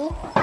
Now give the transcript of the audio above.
Bible.